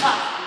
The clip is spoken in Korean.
아.